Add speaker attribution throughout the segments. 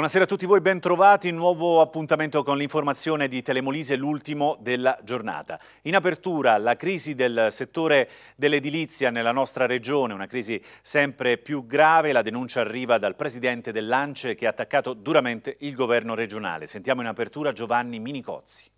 Speaker 1: Buonasera a tutti voi, ben trovati. Nuovo appuntamento con l'informazione di Telemolise, l'ultimo della giornata. In apertura la crisi del settore dell'edilizia nella nostra regione, una crisi sempre più grave. La denuncia arriva dal presidente dell'Ance che ha attaccato duramente il governo regionale. Sentiamo in apertura Giovanni Minicozzi.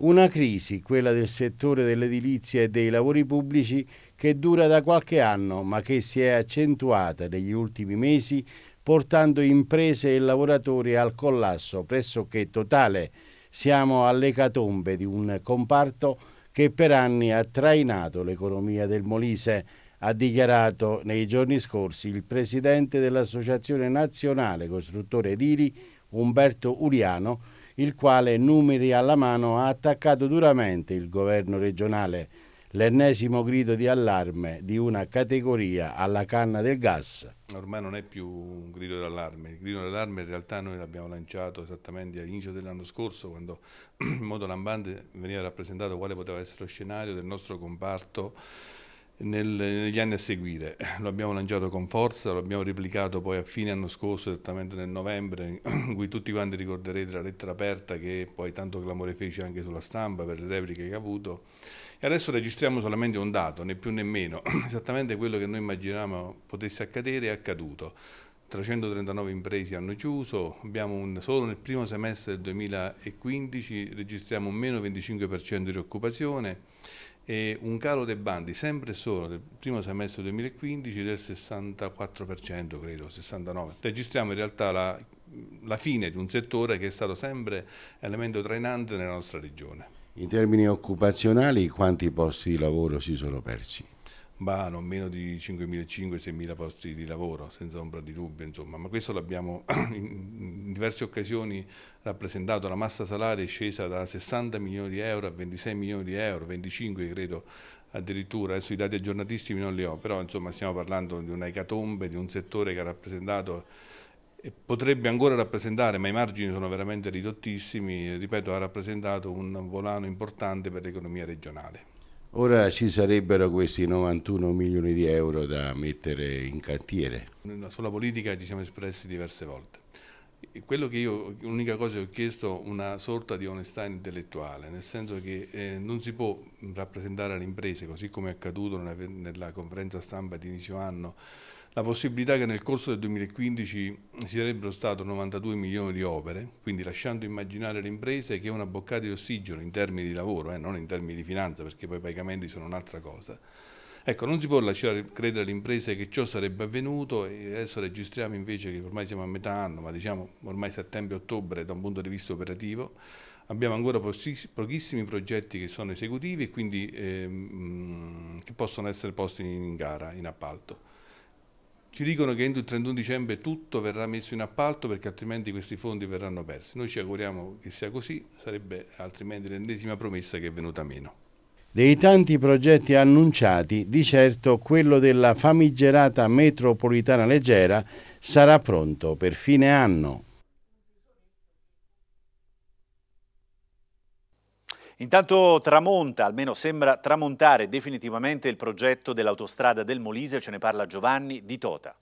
Speaker 2: Una crisi, quella del settore dell'edilizia e dei lavori pubblici, che dura da qualche anno ma che si è accentuata negli ultimi mesi portando imprese e lavoratori al collasso pressoché totale. Siamo all'ecatombe di un comparto che per anni ha trainato l'economia del Molise, ha dichiarato nei giorni scorsi il presidente dell'Associazione Nazionale Costruttore Edili, Umberto Uriano, il quale, numeri alla mano, ha attaccato duramente il governo regionale, l'ennesimo grido di allarme di una categoria alla canna del gas.
Speaker 3: Ormai non è più un grido d'allarme, il grido d'allarme in realtà noi l'abbiamo lanciato esattamente all'inizio dell'anno scorso quando in modo lampante veniva rappresentato quale poteva essere lo scenario del nostro comparto nel, negli anni a seguire. Lo abbiamo lanciato con forza, lo abbiamo replicato poi a fine anno scorso, esattamente nel novembre, in cui tutti quanti ricorderete la lettera aperta che poi tanto clamore fece anche sulla stampa per le repliche che ha avuto. E adesso registriamo solamente un dato, né più né meno, esattamente quello che noi immaginavamo potesse accadere è accaduto. 339 imprese hanno chiuso, un, solo nel primo semestre del 2015 registriamo un meno 25% di occupazione e un calo dei bandi sempre solo nel primo semestre 2015 del 64%, credo, 69%. Registriamo in realtà la, la fine di un settore che è stato sempre elemento trainante nella nostra regione.
Speaker 2: In termini occupazionali quanti posti di lavoro si sono persi?
Speaker 3: bah, non meno di 5.500-6.000 posti di lavoro, senza ombra di dubbio, insomma. ma questo l'abbiamo in diverse occasioni rappresentato, la massa salaria è scesa da 60 milioni di euro a 26 milioni di euro, 25 credo addirittura, adesso i dati aggiornatissimi non li ho, però insomma stiamo parlando di una ecatombe, di un settore che ha rappresentato potrebbe ancora rappresentare, ma i margini sono veramente ridottissimi, ripeto, ha rappresentato un volano importante per l'economia regionale.
Speaker 2: Ora ci sarebbero questi 91 milioni di euro da mettere in cantiere.
Speaker 3: Sulla politica ci siamo espressi diverse volte. Quello che io, l'unica cosa che ho chiesto, una sorta di onestà intellettuale, nel senso che eh, non si può rappresentare alle imprese, così come è accaduto nella, nella conferenza stampa di inizio anno, la possibilità che nel corso del 2015 si sarebbero state 92 milioni di opere, quindi lasciando immaginare alle imprese che una boccata di ossigeno in termini di lavoro, eh, non in termini di finanza, perché poi i pagamenti sono un'altra cosa. Ecco, non si può lasciare credere alle imprese che ciò sarebbe avvenuto e adesso registriamo invece che ormai siamo a metà anno, ma diciamo ormai settembre-ottobre da un punto di vista operativo, abbiamo ancora pochissimi progetti che sono esecutivi e quindi ehm, che possono essere posti in gara, in appalto. Ci dicono che entro il 31 dicembre tutto verrà messo in appalto perché altrimenti questi fondi verranno persi. Noi ci auguriamo che sia così, sarebbe altrimenti l'ennesima promessa che è venuta meno.
Speaker 2: Dei tanti progetti annunciati, di certo quello della famigerata metropolitana leggera sarà pronto per fine anno.
Speaker 1: Intanto tramonta, almeno sembra tramontare definitivamente il progetto dell'autostrada del Molise, ce ne parla Giovanni Di Tota.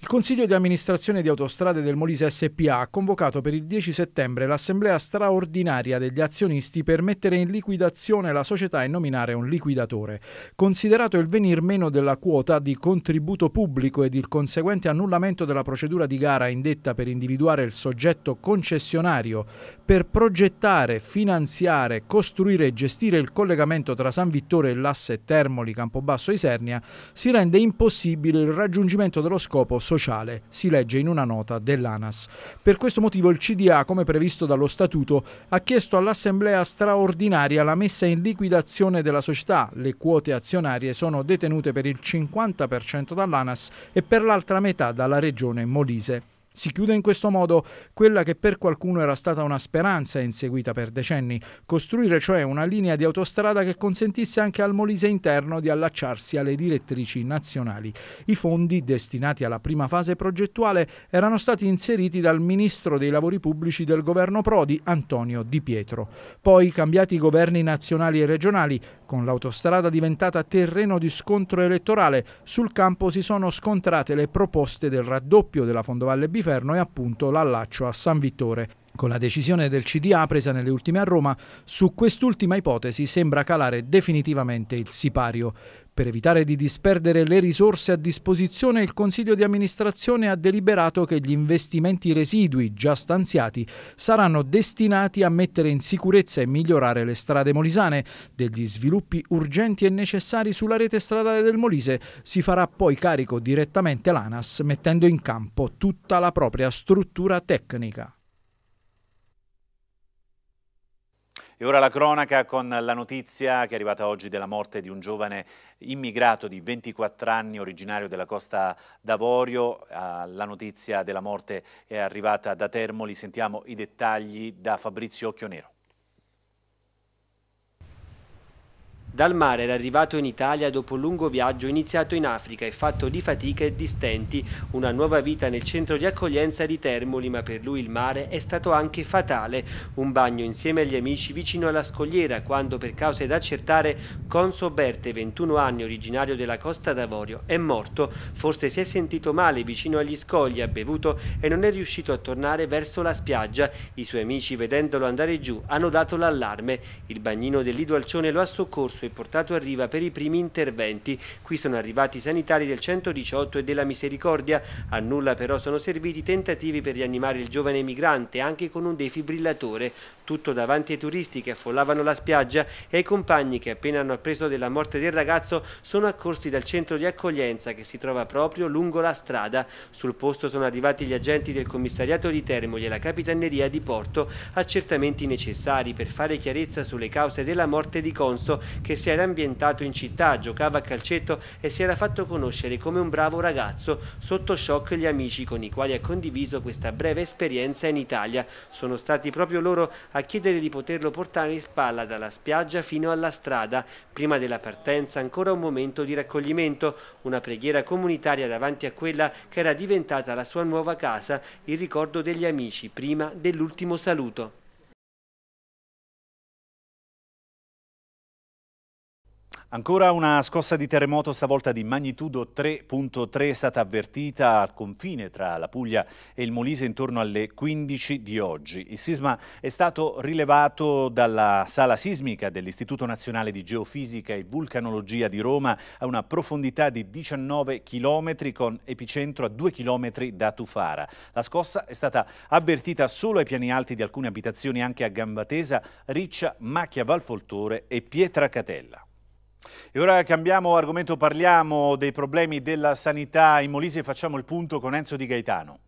Speaker 4: Il Consiglio di amministrazione di Autostrade del Molise SPA ha convocato per il 10 settembre l'assemblea straordinaria degli azionisti per mettere in liquidazione la società e nominare un liquidatore. Considerato il venir meno della quota di contributo pubblico ed il conseguente annullamento della procedura di gara indetta per individuare il soggetto concessionario per progettare, finanziare, costruire e gestire il collegamento tra San Vittore e l'asse Termoli Campobasso Isernia, si rende impossibile il raggiungimento dello scopo sociale, si legge in una nota dell'ANAS. Per questo motivo il CDA, come previsto dallo Statuto, ha chiesto all'Assemblea straordinaria la messa in liquidazione della società. Le quote azionarie sono detenute per il 50% dall'ANAS e per l'altra metà dalla Regione Molise. Si chiude in questo modo quella che per qualcuno era stata una speranza inseguita per decenni, costruire cioè una linea di autostrada che consentisse anche al Molise interno di allacciarsi alle direttrici nazionali. I fondi destinati alla prima fase progettuale erano stati inseriti dal ministro dei lavori pubblici del governo Prodi, Antonio Di Pietro. Poi, cambiati i governi nazionali e regionali, con l'autostrada diventata terreno di scontro elettorale, sul campo si sono scontrate le proposte del raddoppio della Fondovalle Biferno e appunto l'allaccio a San Vittore. Con la decisione del CDA presa nelle ultime a Roma, su quest'ultima ipotesi sembra calare definitivamente il sipario. Per evitare di disperdere le risorse a disposizione, il Consiglio di amministrazione ha deliberato che gli investimenti residui già stanziati saranno destinati a mettere in sicurezza e migliorare le strade molisane. Degli sviluppi urgenti e necessari sulla rete stradale del Molise si farà poi carico direttamente l'ANAS, mettendo in campo tutta la propria struttura tecnica.
Speaker 1: E ora la cronaca con la notizia che è arrivata oggi della morte di un giovane immigrato di 24 anni originario della Costa d'Avorio. La notizia della morte è arrivata da Termoli. Sentiamo i dettagli da Fabrizio Occhionero.
Speaker 5: Dal mare era arrivato in Italia dopo un lungo viaggio iniziato in Africa e fatto di fatica e di stenti, una nuova vita nel centro di accoglienza di Termoli, ma per lui il mare è stato anche fatale. Un bagno insieme agli amici vicino alla scogliera quando per cause da accertare Conso Berte, 21 anni, originario della Costa d'Avorio, è morto. Forse si è sentito male vicino agli scogli, ha bevuto e non è riuscito a tornare verso la spiaggia. I suoi amici, vedendolo andare giù, hanno dato l'allarme. Il bagnino del Lido Alcione lo ha soccorso e portato a riva per i primi interventi. Qui sono arrivati i sanitari del 118 e della Misericordia. A nulla però sono serviti tentativi per rianimare il giovane migrante anche con un defibrillatore. Tutto davanti ai turisti che affollavano la spiaggia e ai compagni che appena hanno appreso della morte del ragazzo sono accorsi dal centro di accoglienza che si trova proprio lungo la strada. Sul posto sono arrivati gli agenti del commissariato di Termoli e la capitaneria di Porto, accertamenti necessari per fare chiarezza sulle cause della morte di Conso che si era ambientato in città, giocava a calcetto e si era fatto conoscere come un bravo ragazzo. Sotto shock gli amici con i quali ha condiviso questa breve esperienza in Italia. Sono stati proprio loro a chiedere di poterlo portare in spalla dalla spiaggia fino alla strada. Prima della partenza ancora un momento di raccoglimento, una preghiera comunitaria davanti a quella che era diventata la sua nuova casa, il ricordo degli amici prima dell'ultimo saluto.
Speaker 1: Ancora una scossa di terremoto, stavolta di magnitudo 3.3, è stata avvertita al confine tra la Puglia e il Molise intorno alle 15 di oggi. Il sisma è stato rilevato dalla sala sismica dell'Istituto Nazionale di Geofisica e Vulcanologia di Roma a una profondità di 19 km con epicentro a 2 km da Tufara. La scossa è stata avvertita solo ai piani alti di alcune abitazioni anche a Gambatesa, Riccia, Macchia Valfoltore e Pietracatella. E ora cambiamo argomento, parliamo dei problemi della sanità in Molise e facciamo il punto con Enzo Di Gaetano.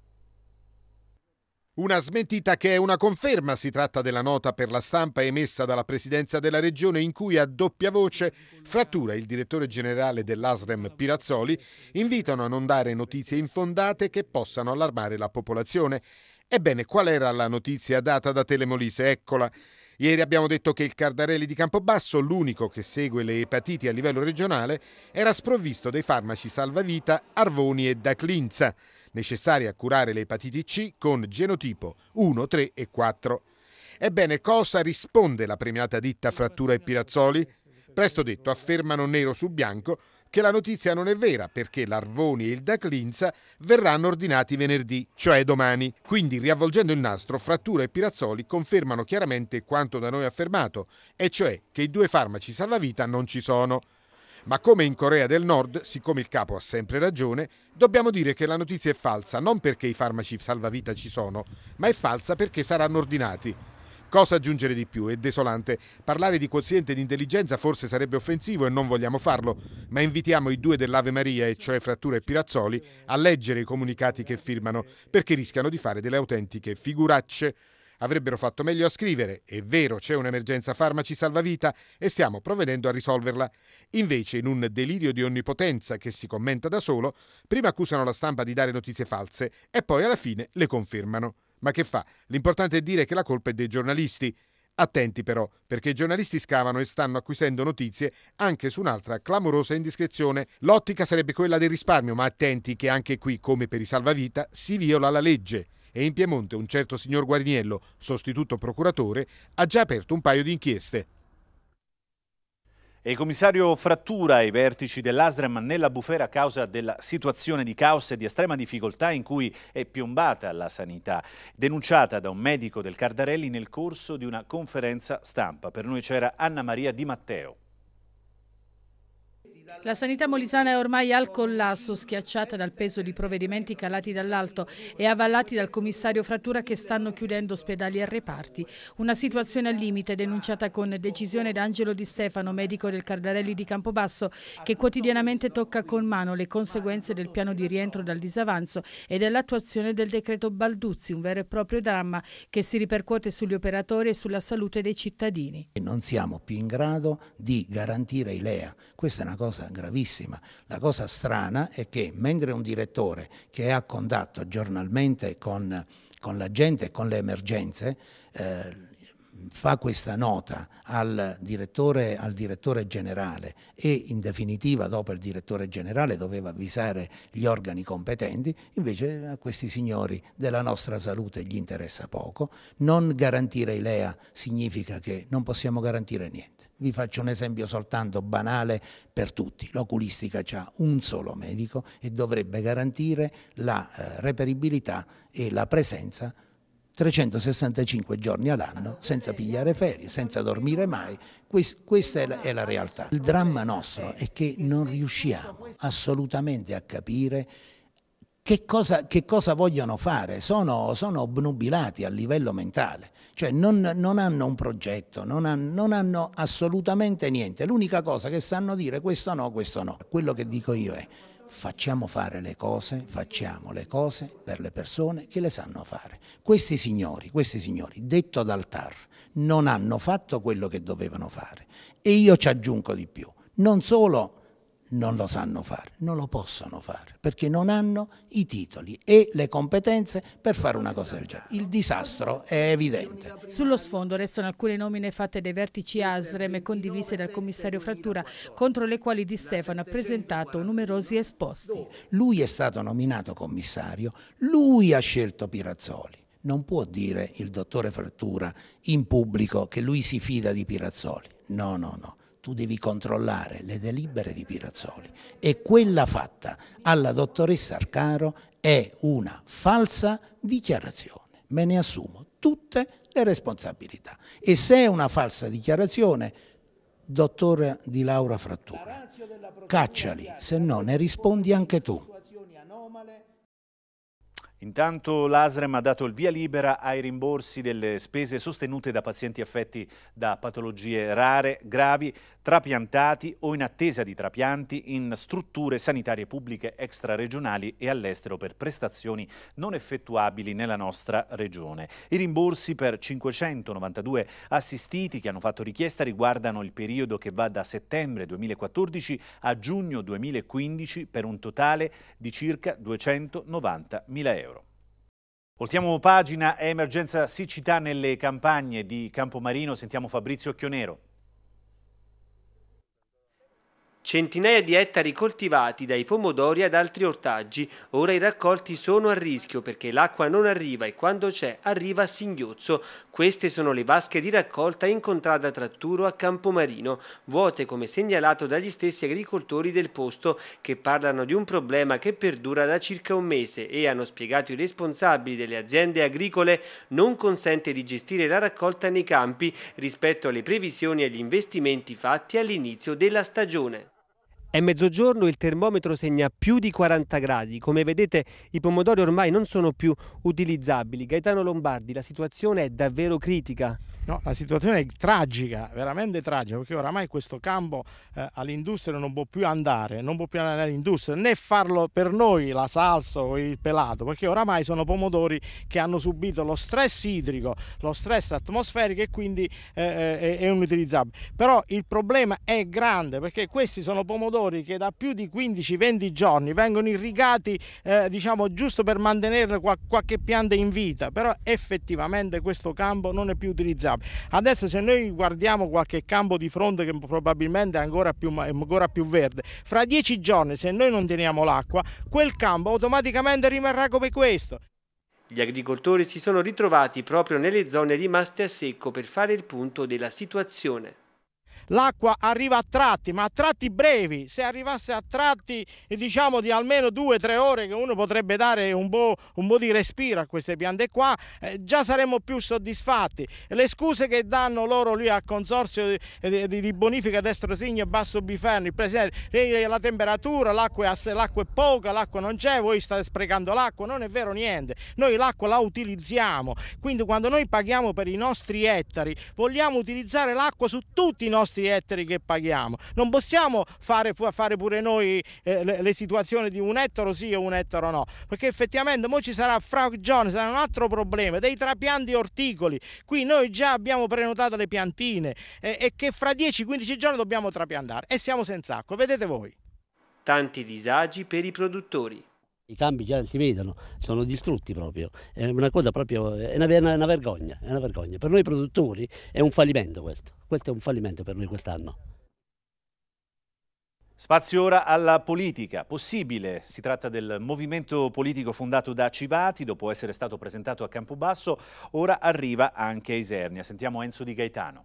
Speaker 6: Una smentita che è una conferma, si tratta della nota per la stampa emessa dalla Presidenza della Regione in cui a doppia voce Frattura il direttore generale dell'ASREM Pirazzoli invitano a non dare notizie infondate che possano allarmare la popolazione. Ebbene, qual era la notizia data da Telemolise? Eccola. Ieri abbiamo detto che il Cardarelli di Campobasso, l'unico che segue le epatiti a livello regionale, era sprovvisto dei farmaci salvavita Arvoni e Daclinza, necessari a curare le epatiti C con genotipo 1, 3 e 4. Ebbene, cosa risponde la premiata ditta Frattura e Pirazzoli? Presto detto, affermano nero su bianco che la notizia non è vera perché l'Arvoni e il Daclinza verranno ordinati venerdì, cioè domani. Quindi, riavvolgendo il nastro, Frattura e Pirazzoli confermano chiaramente quanto da noi affermato, e cioè che i due farmaci salvavita non ci sono. Ma come in Corea del Nord, siccome il capo ha sempre ragione, dobbiamo dire che la notizia è falsa non perché i farmaci salvavita ci sono, ma è falsa perché saranno ordinati. Cosa aggiungere di più? È desolante. Parlare di quoziente di intelligenza forse sarebbe offensivo e non vogliamo farlo, ma invitiamo i due dell'Ave Maria, e cioè Frattura e Pirazzoli, a leggere i comunicati che firmano, perché rischiano di fare delle autentiche figuracce. Avrebbero fatto meglio a scrivere, è vero c'è un'emergenza farmaci salvavita e stiamo provvedendo a risolverla. Invece, in un delirio di onnipotenza che si commenta da solo, prima accusano la stampa di dare notizie false e poi alla fine le confermano. Ma che fa? L'importante è dire che la colpa è dei giornalisti. Attenti però, perché i giornalisti scavano e stanno acquisendo notizie anche su un'altra clamorosa indiscrezione. L'ottica sarebbe quella del risparmio, ma attenti che anche qui, come per i salvavita, si viola la legge. E in Piemonte un certo signor Guariniello, sostituto procuratore, ha già aperto un paio di inchieste.
Speaker 1: E il commissario Frattura i vertici dell'Asrem nella bufera a causa della situazione di caos e di estrema difficoltà in cui è piombata la sanità, denunciata da un medico del Cardarelli nel corso di una conferenza stampa. Per noi c'era Anna Maria Di Matteo.
Speaker 7: La sanità molisana è ormai al collasso, schiacciata dal peso di provvedimenti calati dall'alto e avvallati dal commissario Frattura che stanno chiudendo ospedali e reparti. Una situazione al limite denunciata con decisione da Angelo Di Stefano, medico del Cardarelli di Campobasso, che quotidianamente tocca con mano le conseguenze del piano di rientro dal disavanzo e dell'attuazione del decreto Balduzzi, un vero e proprio dramma che si ripercuote sugli operatori e sulla salute dei cittadini.
Speaker 8: Non siamo più in grado di garantire i LEA. Questa è una cosa gravissima. La cosa strana è che mentre un direttore che ha contatto giornalmente con, con la gente e con le emergenze eh, fa questa nota al direttore, al direttore, generale e in definitiva dopo il direttore generale doveva avvisare gli organi competenti, invece a questi signori della nostra salute gli interessa poco. Non garantire i LEA significa che non possiamo garantire niente. Vi faccio un esempio soltanto banale per tutti. L'oculistica ha un solo medico e dovrebbe garantire la eh, reperibilità e la presenza 365 giorni all'anno senza pigliare ferie, senza dormire mai. questa è la, realtà. Il dramma nostro è che non riusciamo assolutamente a capire che cosa, che cosa vogliono fare, sono, sono, obnubilati a livello mentale, cioè non, non hanno un progetto, non hanno, non hanno assolutamente niente, l'unica cosa che sanno dire questo no, questo no. Quello che dico io è facciamo fare le cose, facciamo le cose per le persone che le sanno fare. Questi signori, questi signori, detto dal TAR, non hanno fatto quello che dovevano fare e io ci aggiungo di più, non solo non lo sanno fare, non lo possono fare, perché non hanno i titoli e le competenze per fare una cosa del genere. Il disastro è evidente.
Speaker 7: Sullo sfondo restano alcune nomine fatte dai vertici ASREM e condivise dal commissario Frattura, contro le quali Di Stefano ha presentato numerosi esposti.
Speaker 8: Lui è stato nominato commissario, lui ha scelto Pirazzoli. Non può dire il dottore Frattura in pubblico che lui si fida di Pirazzoli. No, no, no tu devi controllare le delibere di Pirazzoli e quella fatta alla dottoressa Arcaro è una falsa dichiarazione. Me ne assumo tutte le responsabilità. E se è una falsa dichiarazione, dottore di Laura Frattura, cacciali, se no ne rispondi anche tu.
Speaker 1: Intanto l'ASREM ha dato il via libera ai rimborsi delle spese sostenute da pazienti affetti da patologie rare, gravi, trapiantati o in attesa di trapianti in strutture sanitarie pubbliche extraregionali e all'estero per prestazioni non effettuabili nella nostra regione. I rimborsi per 592 assistiti che hanno fatto richiesta riguardano il periodo che va da settembre 2014 a giugno 2015 per un totale di circa 290 mila euro. Voltiamo pagina, emergenza siccità nelle campagne di Campomarino, sentiamo Fabrizio Chionero.
Speaker 5: Centinaia di ettari coltivati dai pomodori ad altri ortaggi, ora i raccolti sono a rischio perché l'acqua non arriva e quando c'è arriva a singhiozzo. Queste sono le vasche di raccolta incontrate tra Turo a Campomarino, vuote come segnalato dagli stessi agricoltori del posto che parlano di un problema che perdura da circa un mese e hanno spiegato i responsabili delle aziende agricole non consente di gestire la raccolta nei campi rispetto alle previsioni e agli investimenti fatti all'inizio della stagione. È mezzogiorno, il termometro segna più di 40 gradi. Come vedete i pomodori ormai non sono più utilizzabili. Gaetano Lombardi, la situazione è davvero critica.
Speaker 9: No, la situazione è tragica, veramente tragica, perché oramai questo campo eh, all'industria non può più andare, non può più andare all'industria, né farlo per noi la salsa o il pelato, perché oramai sono pomodori che hanno subito lo stress idrico, lo stress atmosferico e quindi eh, eh è, è inutilizzabile. Però il problema è grande, perché questi sono pomodori che da più di 15-20 giorni vengono irrigati, eh, diciamo, giusto per mantenere qualche pianta in vita, però effettivamente questo campo non è più utilizzabile. Adesso se noi guardiamo qualche campo di fronte che probabilmente è ancora più, ancora più verde, fra dieci giorni se noi non teniamo l'acqua, quel campo automaticamente rimarrà come questo.
Speaker 5: Gli agricoltori si sono ritrovati proprio nelle zone rimaste a secco per fare il punto della situazione
Speaker 9: l'acqua arriva a tratti, ma a tratti brevi. Se arrivasse a tratti diciamo di almeno due o tre ore che uno potrebbe dare un po', un po di respiro a queste piante qua, eh, già saremmo più soddisfatti. Le scuse che danno loro lì al consorzio di, di, di bonifica destro Signo e Basso Biferno, il presidente, eh, la temperatura, l'acqua è, l'acqua è poca, l'acqua non c'è, voi state sprecando l'acqua, non è vero niente. Noi l'acqua la utilizziamo, quindi quando noi paghiamo per i nostri ettari vogliamo utilizzare l'acqua su tutti i nostri nostri ettari che paghiamo. Non possiamo fare, fare pure noi eh, le, le, situazioni di un ettaro sì e un ettaro no, perché effettivamente mo ci sarà fra giorni, sarà un altro problema, dei trapianti orticoli. Qui noi già abbiamo prenotato le piantine eh, e che fra 10-15 giorni dobbiamo trapiantare e siamo senza acqua, vedete voi.
Speaker 5: Tanti disagi per i produttori.
Speaker 10: I campi già si vedono, sono distrutti proprio. È una cosa proprio, è una, una, una, vergogna, è una vergogna. Per noi produttori è un fallimento questo. Questo è un fallimento per noi quest'anno.
Speaker 1: Spazio ora alla politica. Possibile, si tratta del movimento politico fondato da Civati, dopo essere stato presentato a Campobasso, ora arriva anche a Isernia. Sentiamo Enzo Di Gaetano.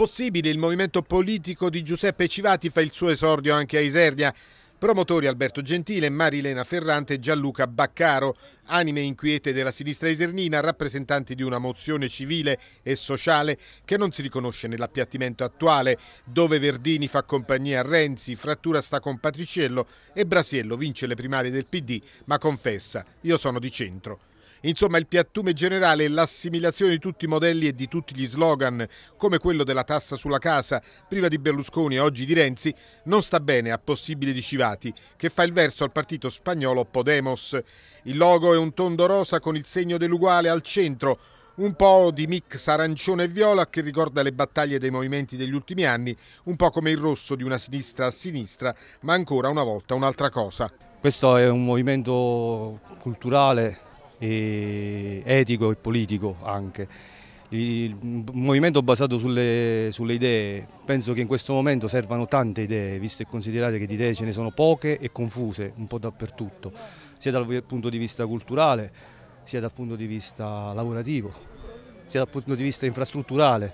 Speaker 6: Possibile, il movimento politico di Giuseppe Civati fa il suo esordio anche a Isernia. Promotori Alberto Gentile, Marilena Ferrante e Gianluca Baccaro, anime inquiete della sinistra isernina, rappresentanti di una mozione civile e sociale che non si riconosce nell'appiattimento attuale, dove Verdini fa compagnia a Renzi, Frattura sta con Patriciello e Brasiello vince le primarie del PD, ma confessa, io sono di centro. Insomma, il piattume generale è l'assimilazione di tutti i modelli e di tutti gli slogan, come quello della tassa sulla casa, prima di Berlusconi e oggi di Renzi, non sta bene a possibile di Civati, che fa il verso al partito spagnolo Podemos. Il logo è un tondo rosa con il segno dell'uguale al centro, un po' di mix arancione e viola che ricorda le battaglie dei movimenti degli ultimi anni, un po' come il rosso di una sinistra a sinistra, ma ancora una volta un'altra cosa.
Speaker 11: Questo è un movimento culturale e etico e politico anche. Il movimento basato sulle, sulle, idee, penso che in questo momento servano tante idee, visto e considerate che di idee ce ne sono poche e confuse un po' dappertutto, sia dal punto di vista culturale, sia dal punto di vista lavorativo, sia dal punto di vista infrastrutturale.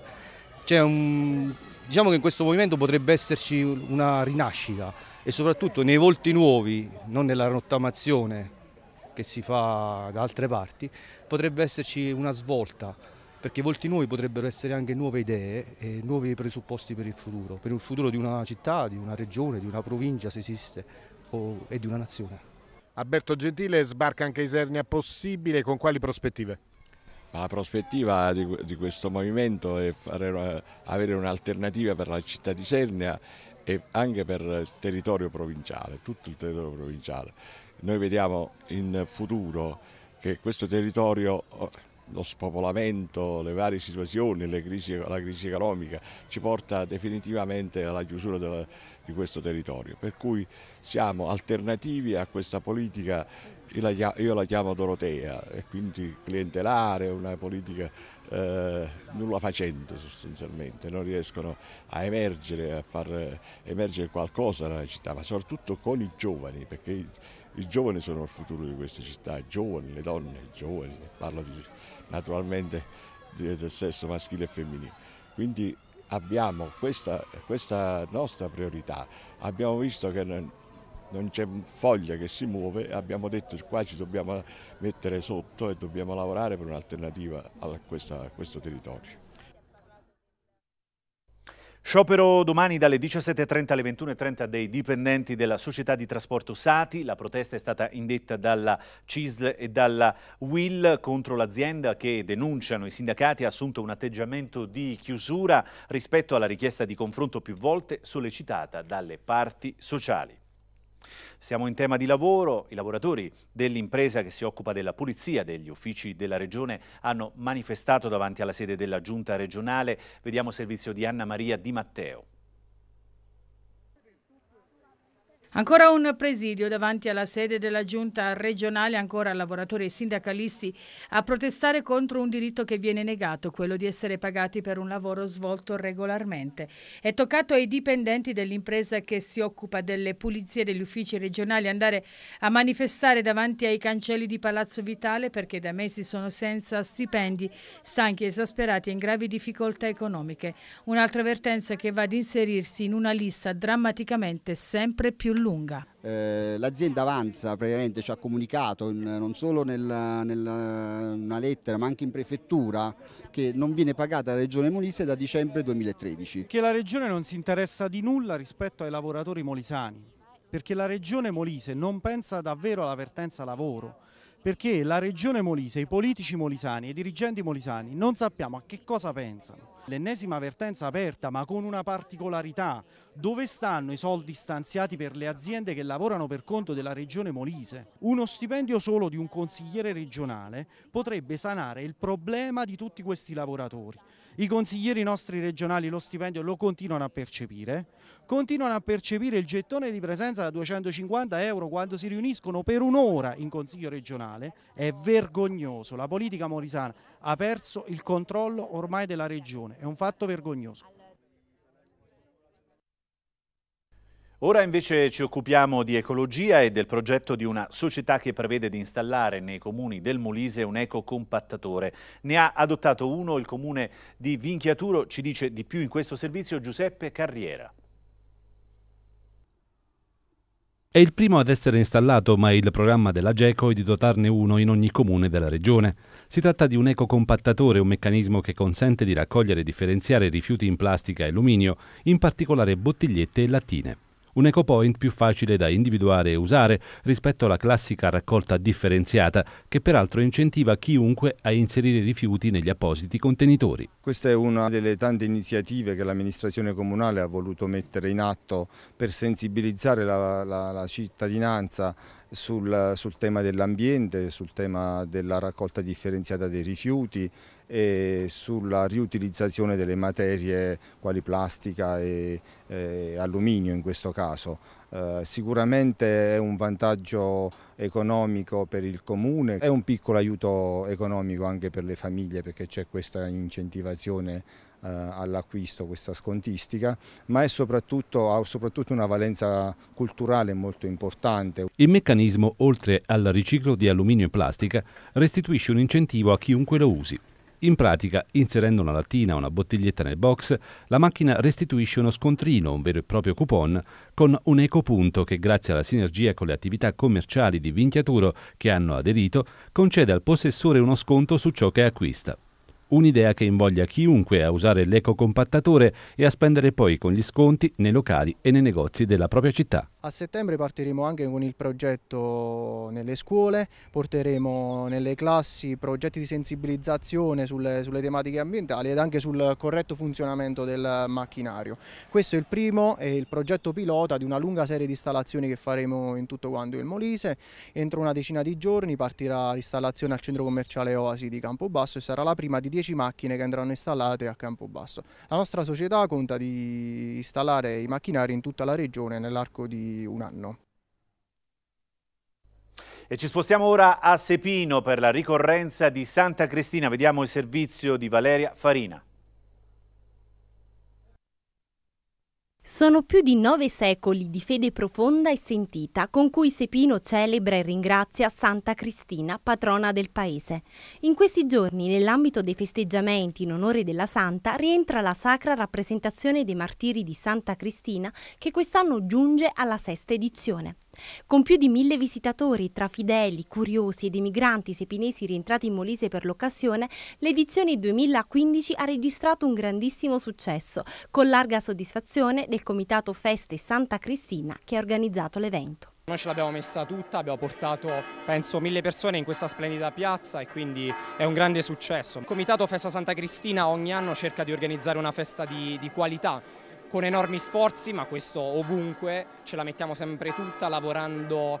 Speaker 11: Un, diciamo che in questo movimento potrebbe esserci una rinascita e soprattutto nei volti nuovi, non nella rottamazione che si fa da altre parti, potrebbe esserci una svolta, perché volti nuovi potrebbero essere anche nuove idee e nuovi presupposti per il futuro, per il futuro di una città, di una regione, di una provincia se esiste o, e di una nazione.
Speaker 6: Alberto Gentile sbarca anche a Isernia possibile, con quali prospettive?
Speaker 12: La prospettiva di, di questo movimento è fare, avere un'alternativa per la città di Isernia e anche per il territorio provinciale, tutto il territorio provinciale noi vediamo in futuro che questo territorio, oh, lo spopolamento, le varie situazioni, crisi, la crisi economica ci porta definitivamente alla chiusura della, di questo territorio. Per cui siamo alternativi a questa politica, io la, io la chiamo Dorotea, e quindi clientelare, una politica eh, nulla facente sostanzialmente, non riescono a emergere, a far emergere qualcosa nella città, ma soprattutto con i giovani, perché i giovani sono il futuro di queste città, i giovani, le donne, i giovani, parlo di, naturalmente del sesso maschile e femminile. Quindi abbiamo questa, questa nostra priorità, abbiamo visto che non, non c'è foglia che si muove, abbiamo detto che qua ci dobbiamo mettere sotto e dobbiamo lavorare per un'alternativa a, a questo territorio.
Speaker 1: Sciopero domani dalle 17.30 alle 21.30 dei dipendenti della società di trasporto Sati. La protesta è stata indetta dalla CISL e dalla WIL contro l'azienda che denunciano i sindacati ha assunto un atteggiamento di chiusura rispetto alla richiesta di confronto più volte sollecitata dalle parti sociali. Siamo in tema di lavoro, i lavoratori dell'impresa che si occupa della pulizia degli uffici della Regione hanno manifestato davanti alla sede della Giunta regionale. Vediamo servizio di Anna Maria Di Matteo.
Speaker 7: Ancora un presidio davanti alla sede della giunta regionale, ancora lavoratori e sindacalisti a protestare contro un diritto che viene negato, quello di essere pagati per un lavoro svolto regolarmente. È toccato ai dipendenti dell'impresa che si occupa delle pulizie degli uffici regionali andare a manifestare davanti ai cancelli di Palazzo Vitale perché da mesi sono senza stipendi, stanchi, esasperati e in gravi difficoltà economiche. Un'altra avvertenza che va ad inserirsi in una lista drammaticamente sempre più lunga lunga.
Speaker 13: Eh, L'azienda Avanza praticamente ci ha comunicato in, non solo in una lettera ma anche in prefettura che non viene pagata la Regione Molise da dicembre 2013.
Speaker 14: Che la Regione non si interessa di nulla rispetto ai lavoratori molisani, perché la Regione Molise non pensa davvero alla vertenza lavoro perché la regione Molise, i politici molisani e i dirigenti molisani non sappiamo a che cosa pensano. L'ennesima vertenza aperta ma con una particolarità, dove stanno i soldi stanziati per le aziende che lavorano per conto della regione Molise? Uno stipendio solo di un consigliere regionale potrebbe sanare il problema di tutti questi lavoratori. I consiglieri nostri regionali lo stipendio lo continuano a percepire, continuano a percepire il gettone di presenza da 250 euro quando si riuniscono per un'ora in consiglio regionale, è vergognoso, la politica morisana ha perso il controllo ormai della regione, è un fatto vergognoso.
Speaker 1: Ora invece ci occupiamo di ecologia e del progetto di una società che prevede di installare nei comuni del Molise un ecocompattatore. Ne ha adottato uno il comune di Vinchiaturo, ci dice di più in questo servizio Giuseppe Carriera.
Speaker 15: È il primo ad essere installato, ma il programma della GECO è di dotarne uno in ogni comune della regione. Si tratta di un ecocompattatore, un meccanismo che consente di raccogliere e differenziare rifiuti in plastica e alluminio, in particolare bottigliette e lattine un ecopoint più facile da individuare e usare rispetto alla classica raccolta differenziata che peraltro incentiva chiunque a inserire rifiuti negli appositi contenitori.
Speaker 16: Questa è una delle tante iniziative che l'amministrazione comunale ha voluto mettere in atto per sensibilizzare la, la, la cittadinanza sul, sul tema dell'ambiente, sul tema della raccolta differenziata dei rifiuti e sulla riutilizzazione delle materie quali plastica e, e alluminio in questo caso. Eh, sicuramente è un vantaggio economico per il comune, è un piccolo aiuto economico anche per le famiglie perché c'è questa incentivazione eh, all'acquisto, questa scontistica, ma soprattutto, ha soprattutto una valenza culturale molto importante.
Speaker 15: Il meccanismo, oltre al riciclo di alluminio e plastica, restituisce un incentivo a chiunque lo usi. In pratica, inserendo una lattina o una bottiglietta nel box, la macchina restituisce uno scontrino, un vero e proprio coupon, con un ecopunto che, grazie alla sinergia con le attività commerciali di Vinchiaturo che hanno aderito, concede al possessore uno sconto su ciò che acquista. Un'idea che invoglia chiunque a usare l'ecocompattatore e a spendere poi con gli sconti nei locali e nei negozi della propria città.
Speaker 17: A settembre partiremo anche con il progetto nelle scuole, porteremo nelle classi progetti di sensibilizzazione sulle, sulle, tematiche ambientali ed anche sul corretto funzionamento del macchinario. Questo è il primo e il progetto pilota di una lunga serie di installazioni che faremo in tutto quanto il Molise. Entro una decina di giorni partirà l'installazione al centro commerciale Oasi di Campobasso e sarà la prima di 10 macchine che andranno installate a Campobasso. La nostra società conta di installare i macchinari in tutta la regione nell'arco di un anno.
Speaker 1: E ci spostiamo ora a Sepino per la ricorrenza di Santa Cristina. Vediamo il servizio di Valeria Farina.
Speaker 18: Sono più di nove secoli di fede profonda e sentita con cui Sepino celebra e ringrazia Santa Cristina, patrona del paese. In questi giorni, nell'ambito dei festeggiamenti in onore della Santa, rientra la sacra rappresentazione dei martiri di Santa Cristina che quest'anno giunge alla sesta edizione. Con più di mille visitatori tra fideli, curiosi ed emigranti sepinesi rientrati in Molise per l'occasione, l'edizione 2015 ha registrato un grandissimo successo, con larga soddisfazione del Comitato Feste Santa Cristina che ha organizzato l'evento.
Speaker 19: Noi ce l'abbiamo messa tutta, abbiamo portato penso mille persone in questa splendida piazza e quindi è un grande successo. Il Comitato Festa Santa Cristina ogni anno cerca di organizzare una festa di, di qualità con enormi sforzi, ma questo ovunque, ce la mettiamo sempre tutta lavorando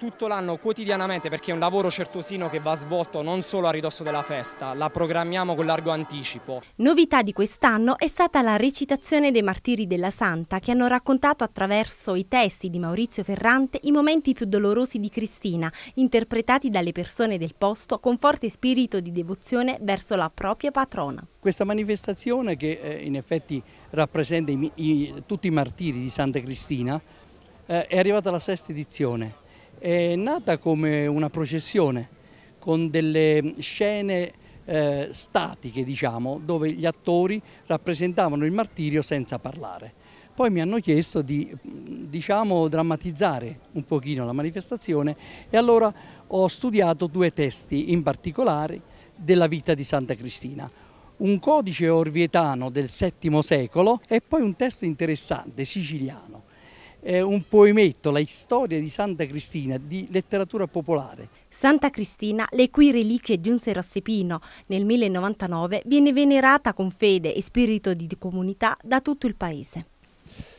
Speaker 19: tutto l'anno quotidianamente perché è un lavoro certosino che va svolto non solo a ridosso della festa, la programmiamo con largo anticipo.
Speaker 18: Novità di quest'anno è stata la recitazione dei martiri della Santa che hanno raccontato attraverso i testi di Maurizio Ferrante i momenti più dolorosi di Cristina, interpretati dalle persone del posto con forte spirito di devozione verso la propria patrona.
Speaker 20: Questa manifestazione che eh, in effetti rappresenta i, i, tutti i martiri di Santa Cristina eh, è arrivata alla sesta edizione è nata come una processione con delle scene eh, statiche, diciamo, dove gli attori rappresentavano il martirio senza parlare. Poi mi hanno chiesto di diciamo, drammatizzare un pochino la manifestazione e allora ho studiato due testi in particolare della vita di Santa Cristina. Un codice orvietano del VII secolo e poi un testo interessante, siciliano eh, un poemetto, la storia di Santa Cristina, di letteratura popolare.
Speaker 18: Santa Cristina, le cui reliquie giunsero a Sepino nel 1099, viene venerata con fede e spirito di comunità da tutto il paese.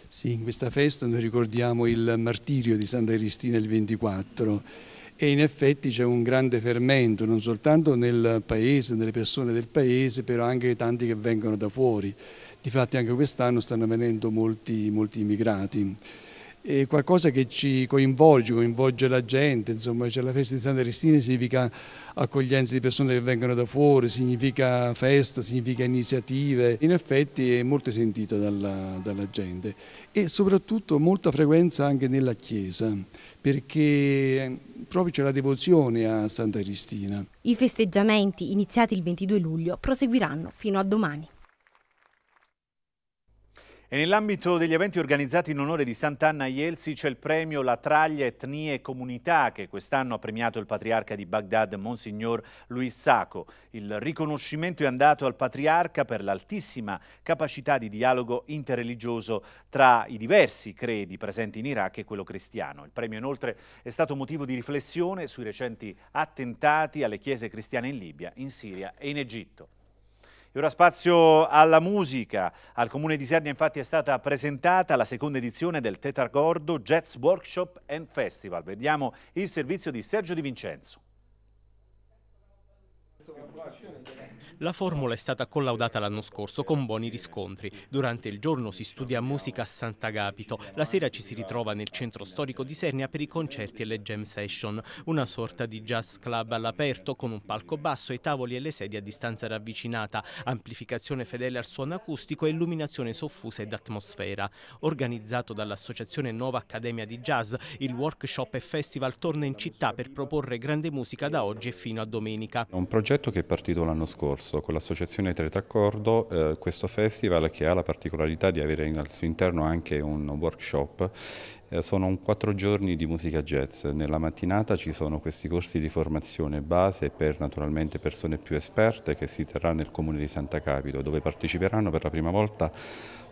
Speaker 21: Sì, in questa festa noi ricordiamo il martirio di Santa Cristina il 24 e in effetti c'è un grande fermento non soltanto nel paese, nelle persone del paese, però anche tanti che vengono da fuori. Difatti anche quest'anno stanno venendo molti, molti immigrati è qualcosa che ci coinvolge, coinvolge la gente, insomma cioè la festa di Santa Cristina significa accoglienza di persone che vengono da fuori, significa festa, significa iniziative, in effetti è molto sentito dalla, dalla gente e soprattutto molta frequenza anche nella chiesa perché proprio c'è la devozione a Santa Cristina.
Speaker 18: I festeggiamenti iniziati il 22 luglio proseguiranno fino a domani.
Speaker 1: E nell'ambito degli eventi organizzati in onore di Sant'Anna Ielsi c'è il premio La Traglia Etnie e Comunità che quest'anno ha premiato il patriarca di Baghdad, Monsignor Luis Sacco. Il riconoscimento è andato al patriarca per l'altissima capacità di dialogo interreligioso tra i diversi credi presenti in Iraq e quello cristiano. Il premio inoltre è stato motivo di riflessione sui recenti attentati alle chiese cristiane in Libia, in Siria e in Egitto. E ora spazio alla musica. Al Comune di Sernia infatti è stata presentata la seconda edizione del Tetargordo Jazz Workshop and Festival. Vediamo il servizio di Sergio Di Vincenzo.
Speaker 22: La formula è stata collaudata l'anno scorso con buoni riscontri. Durante il giorno si studia musica a Sant'Agapito, la sera ci si ritrova nel centro storico di Sernia per i concerti e le jam session, una sorta di jazz club all'aperto con un palco basso, i tavoli e le sedie a distanza ravvicinata, amplificazione fedele al suono acustico e illuminazione soffusa ed atmosfera. Organizzato dall'associazione Nuova Accademia di Jazz, il workshop e festival torna in città per proporre grande musica da oggi e fino a domenica.
Speaker 23: Un progetto che è partito l'anno scorso corso con l'associazione Tretaccordo eh, questo festival che ha la particolarità di avere al suo interno anche un workshop eh, sono quattro giorni di musica jazz, nella mattinata ci sono questi corsi di formazione base per naturalmente persone più esperte che si terrà nel comune di Santa Capito dove parteciperanno per la prima volta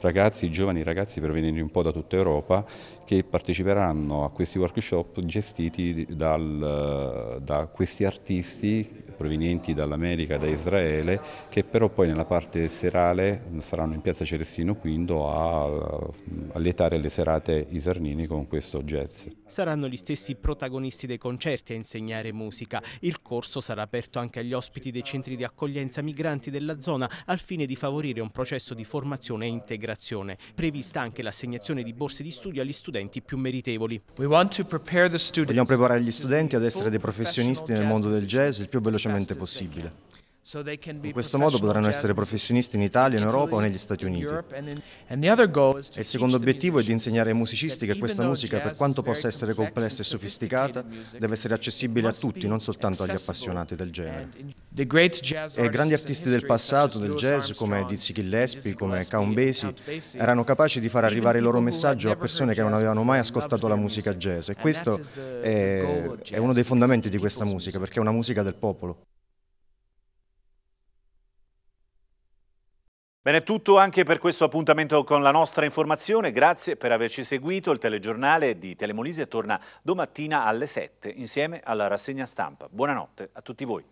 Speaker 23: ragazzi, giovani ragazzi provenienti un po' da tutta Europa che parteciperanno a questi workshop gestiti dal, da questi artisti provenienti dall'America, da Israele, che però poi nella parte serale saranno in piazza Celestino V a, a lietare le serate isarnini con questo jazz.
Speaker 22: Saranno gli stessi protagonisti dei concerti a insegnare musica. Il corso sarà aperto anche agli ospiti dei centri di accoglienza migranti della zona al fine di favorire un processo di formazione e integrazione. Prevista anche l'assegnazione di borse di studio agli studenti più meritevoli.
Speaker 24: Vogliamo preparare gli studenti ad essere dei professionisti nel mondo del jazz il più velocemente possibile.
Speaker 25: In questo modo potranno essere professionisti in Italia, in Europa o negli Stati Uniti. E il secondo obiettivo è di insegnare ai musicisti che questa musica, per quanto possa essere complessa e sofisticata, deve essere accessibile a tutti, non soltanto agli appassionati del genere. E grandi artisti del passato del jazz come Dizzy Gillespie, come Count Basie, erano capaci di far arrivare il loro messaggio a persone che non avevano mai ascoltato la musica jazz e questo è, è uno dei fondamenti di questa musica perché è una musica del popolo.
Speaker 1: Bene, tutto anche per questo appuntamento con la nostra informazione. Grazie per averci seguito. Il telegiornale di Telemolise torna domattina alle 7 insieme alla rassegna stampa. Buonanotte a tutti voi.